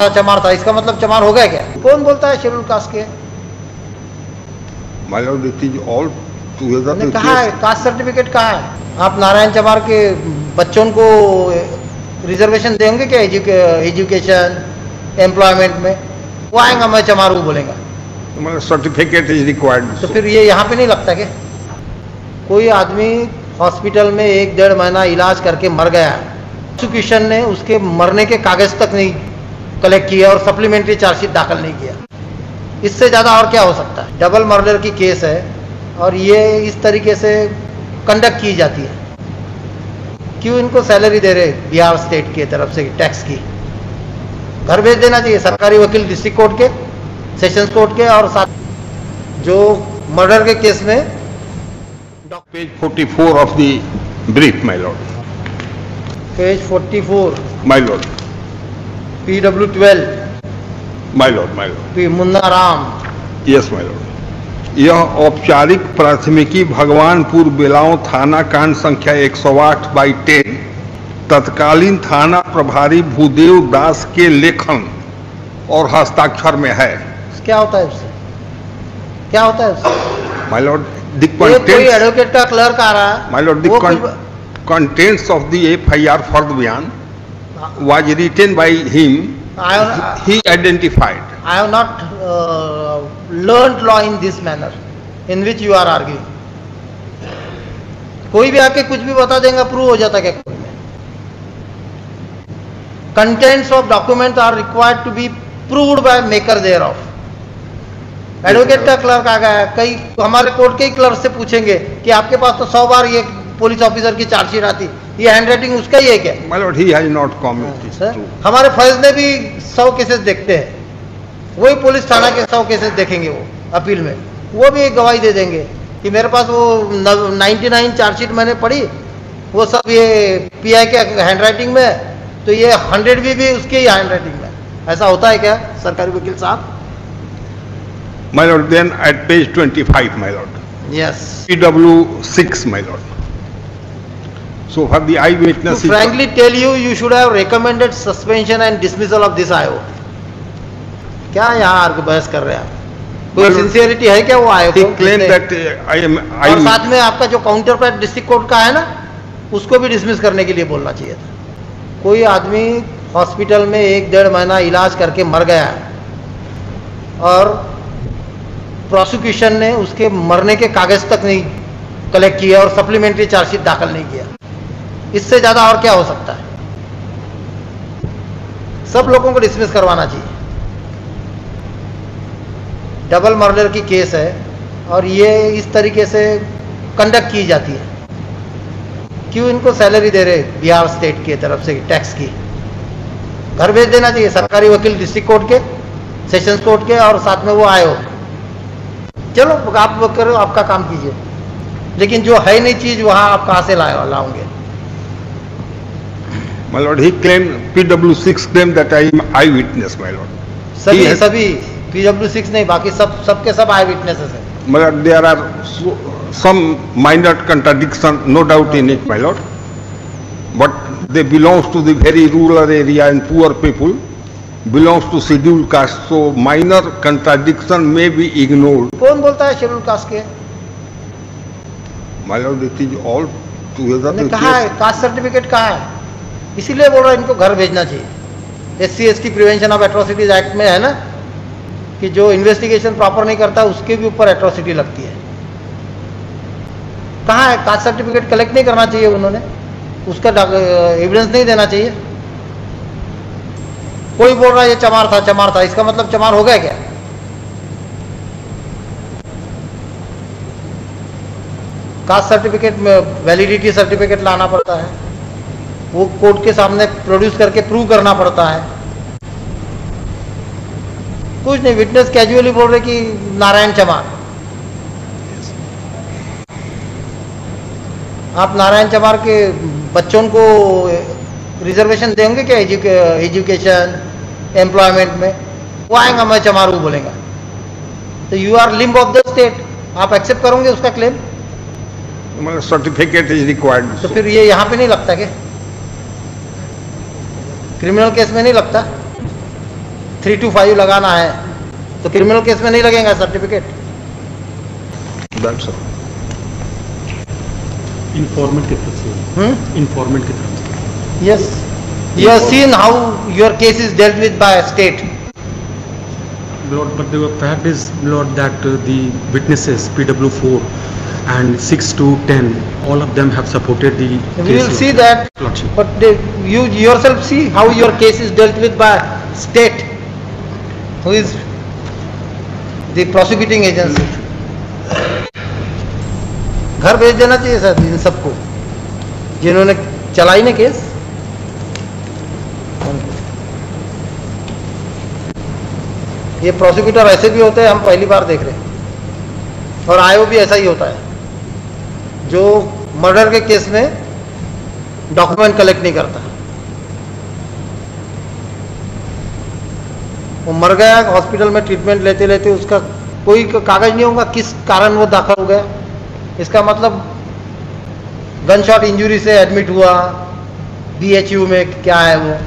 चमार था इसका मतलब चमार हो गया क्या? कौन बोलता है शेड्यूल कास्ट के it is all together. हमने कहा है कास्ट सर्टिफिकेट कहा है? आप नारायण चमार के बच्चों को रिजर्वेशन देंगे क्या एजुकेशन एम्प्लॉयमेंट में? वो आएगा मैं चमारू बोलेगा। My certificate is required. तो फिर ये यहाँ पे नहीं लगता क्या? कोई आदमी हॉस्पिटल में एक डेढ़ महीना इलाज करके मर गया। प्रोसिक्यूशन ने उसके मरने के कागज़ तक नहीं कलेक्ट किया और सप्लीमेंट्री चार्जशीट दाखिल नहीं किया। इससे ज़्यादा और क्या हो सकता है? डबल मर्डर की केस है और ये इस तरीके से कंडक्ट की जाती है। क्यों इनको सैलरी दे रहे बिहार स्टेट की तरफ़ से टैक्स की? घर भेज देना चाहिए सरकारी वकील डिस्ट्रिक्ट कोर्ट के सेशंस कोर्ट के और साथ जो मर्डर के केस में Page 44 of the brief, my lord. Page 44 My lord. P W twelve My lord, my lord. P Munna Ram Yes, my lord. यह औपचारिक प्राथमिकी भगवानपुर बेलाओं थाना कांड संख्या 108 बाई टेन तत्कालीन थाना प्रभारी भूदेव दास के लेखन और हस्ताक्षर में है। क्या होता है क्या होता है माय लॉर्ड द कोई एडवोकेट का क्लर्क आ रहा है? My lord the contents of the FIR for the byan was written by him I have, he identified. I have not uh, learned law in this manner in which you are arguing. कोई भी आके कुछ भी बता देगा prove हो जाता क्या कोई? में contents of document are required to be proved by maker thereof advocate का क्लर्क आ गया कई हमारे कोर्ट के ही क्लर्क से पूछेंगे कि आपके पास तो सौ बार ये पुलिस ऑफिसर की चार्जशीट आती। ये हैंड राइटिंग उसका ही है क्या? My not commented sir. true. हमारे फैज में भी सौ केसेस देखते हैं। वही पुलिस थाना के सौ केसेस देखेंगे वो अपील में। वो भी एक गवाही दे देंगे कि मेरे पास वो नाइन्टी नाइन चार्जशीट मैंने पढ़ी। वो सब ये पीआई के हैंड राइटिंग में तो ये हंड्रेड भी, भी उसके ही हैंड राइटिंग में ऐसा होता है क्या सरकारी वकील साहब? My lord then at page 25 my lord. Yes pw 6 my lord. So for the eyewitness To frankly tell you, you should have recommended suspension and dismissal of this IO. क्या यहाँ आके बहस कर रहे हैं आप कोई सिंसियरिटी है क्या वो आयो he को? claimed जिसने- that uh, i am और साथ में आपका जो काउंटर पार्ट डिस्ट्रिक्ट कोर्ट का है ना उसको भी डिसमिस करने के लिए बोलना चाहिए था कोई आदमी हॉस्पिटल में एक डेढ़ महीना इलाज करके मर गया है और प्रोसिक्यूशन ने उसके मरने के कागज़ तक नहीं कलेक्ट किया और सप्लीमेंट्री चार्जशीट दाखिल नहीं किया इससे ज़्यादा और क्या हो सकता है? सब लोगों को डिसमिस करवाना चाहिए। डबल मर्डर की केस है और ये इस तरीके से कंडक्ट की जाती है। क्यों इनको सैलरी दे रहे बिहार स्टेट की तरफ़ से टैक्स की? घर भेज देना चाहिए सरकारी वकील डिस्ट्रिक्ट कोर्ट के सेशंस कोर्ट के और साथ में वो आए हो। चलो, आप करो, आपका काम कीजिए। लेकिन जो है नहीं चीज़, वहाँ आप कहाँ से लाए लाओगे? My lord he claim PW six claim that eye eye witness my lord सभी सभी पीडब्ल्यू सिक्स नहीं बाकी सब सबके सब आई विटनेस है मगर there are some minor contradiction no doubt in it my lord but they belongs to the very rural area and poor people belongs to schedule caste so minor contradiction may be ignored कौन बोलता है schedule caste के? My lord it is all कहा है caste certificate कहा है? इसीलिए बोल रहा है, इनको घर भेजना चाहिए। S C S T prevention of atrocities act में है ना, कि जो इन्वेस्टिगेशन प्रॉपर नहीं करता, उसके भी ऊपर एट्रोसिटी लगती है। कहाँ है? कास्ट सर्टिफिकेट कलेक्ट नहीं करना चाहिए उन्होंने। उसका एविडेंस नहीं देना चाहिए। कोई बोल रहा है, ये चमार था चमार था, इसका मतलब चमार हो गया क्या? कास्ट सर्टिफिकेट में वैलिडिटी सर्टिफिकेट लाना पड़ता है। वो कोर्ट के सामने प्रोड्यूस करके प्रूव करना पड़ता है। कुछ नहीं विटनेस कैजुअली बोल रहे कि नारायण चमार आप नारायण चमार के बच्चों को रिजर्वेशन देंगे क्या एजुकेशन एम्प्लॉयमेंट में? वो आएगा मैं चमारू बोलेगा। तो you are limb of the state आप एक्सेप्ट करोगे उसका क्लेम मतलब certificate is required तो फिर ये यहाँ पे नहीं लगता क्या? क्रिमिनल केस में नहीं लगता। थ्री टू फाइव लगाना है तो क्रिमिनल केस में नहीं लगेगा सर्टिफिकेट। इन्फॉर्मेंट इन्फॉर्मेंट के yes you seen how your case is dealt with by state Lord, and 6 to 10, all of them have supported the We will see that. Lordship. But they, you yourself see how your case is dealt with by state, who is the prosecuting agency. घर भेज देना चाहिए sir इन सबको जिन्होंने चलाई ना case ये prosecutor ऐसे भी होते हैं हम पहली बार देख रहे हैं और आयो भी ऐसा ही होता है जो मर्डर के केस में डॉक्यूमेंट कलेक्ट नहीं करता। वो मर गया, हॉस्पिटल में ट्रीटमेंट लेते लेते उसका कोई कागज़ नहीं होगा, किस कारण वो दाखिल हो गया? इसका मतलब गन शॉट इंजरी से एडमिट हुआ बीएचयू में क्या है वो?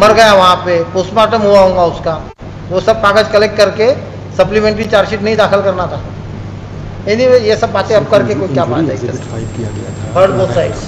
मर गया वहाँ पे पोस्टमार्टम हुआ होगा उसका। वो सब कागज़ कलेक्ट करके सप्लीमेंट्री चार्जशीट नहीं दाखिल करना था। एनीवे ये सब बातें अब करके कोई क्या बात है? थर्ड 5 किया गया था। Heard both sides